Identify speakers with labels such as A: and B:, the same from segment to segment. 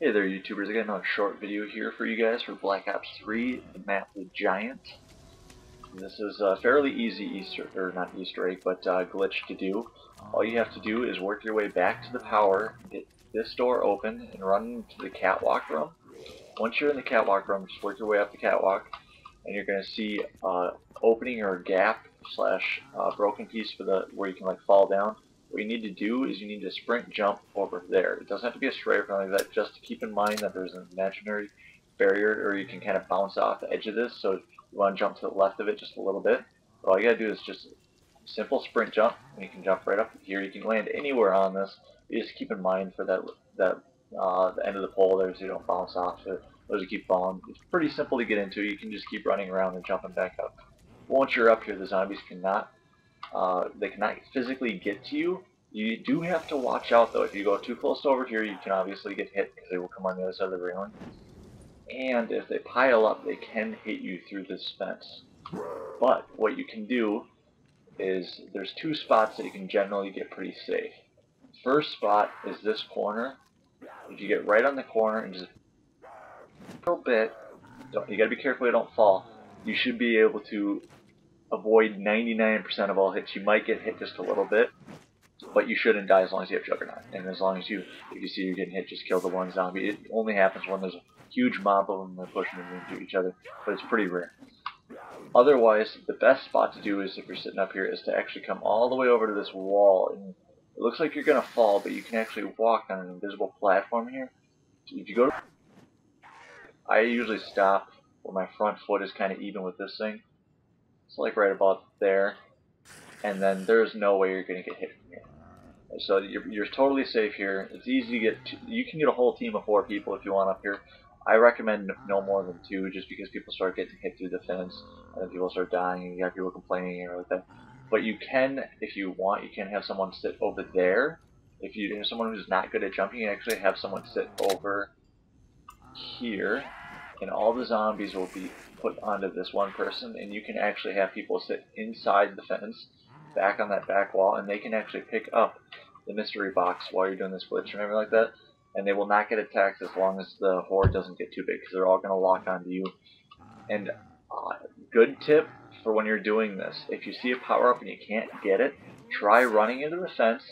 A: Hey there YouTubers, I got another short video here for you guys for Black Ops 3, the map The Giant. This is a fairly easy Easter, or not Easter egg, but uh, glitch to do. All you have to do is work your way back to the power, get this door open, and run to the catwalk room. Once you're in the catwalk room, just work your way up the catwalk, and you're going to see uh, opening or gap slash uh, broken piece for the where you can like fall down. What you need to do is you need to sprint jump over there. It doesn't have to be a straight or like that, just to keep in mind that there's an imaginary barrier or you can kind of bounce off the edge of this. So you want to jump to the left of it just a little bit. All you gotta do is just simple sprint jump and you can jump right up here. You can land anywhere on this. Just keep in mind for that that uh, the end of the pole there so you don't bounce off it. Those keep falling. It's pretty simple to get into. You can just keep running around and jumping back up. Once you're up here, the zombies cannot uh, they cannot physically get to you. You do have to watch out though. If you go too close to over here, you can obviously get hit because they will come on the other side of the railing. And if they pile up, they can hit you through this fence. But what you can do is there's two spots that you can generally get pretty safe. First spot is this corner. If you get right on the corner and just a little bit, you gotta be careful you don't fall. You should be able to avoid 99% of all hits. You might get hit just a little bit, but you shouldn't die as long as you have Juggernaut. And as long as you, if you see you're getting hit, just kill the one zombie. It only happens when there's a huge mob of them that are pushing into each other, but it's pretty rare. Otherwise, the best spot to do is if you're sitting up here is to actually come all the way over to this wall. And it looks like you're going to fall, but you can actually walk on an invisible platform here. So if you go to... I usually stop where my front foot is kind of even with this thing. It's like right about there. And then there's no way you're going to get hit from here. So you're, you're totally safe here. It's easy to get, you can get a whole team of four people if you want up here. I recommend no more than two just because people start getting hit through the fence and then people start dying and you have people complaining and like that. But you can, if you want, you can have someone sit over there. If you have someone who's not good at jumping, you actually have someone sit over here and all the zombies will be put onto this one person, and you can actually have people sit inside the fence, back on that back wall, and they can actually pick up the mystery box while you're doing this glitch or anything like that, and they will not get attacked as long as the horde doesn't get too big, because they're all going to lock onto you. And uh, good tip for when you're doing this, if you see a power-up and you can't get it, try running into the fence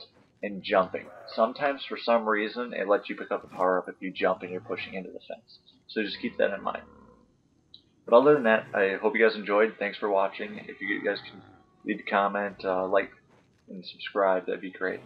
A: and jumping. Sometimes, for some reason, it lets you pick up the power-up if you jump and you're pushing into the fence. So just keep that in mind. But other than that, I hope you guys enjoyed. Thanks for watching. If you guys can leave a comment, uh, like, and subscribe, that'd be great.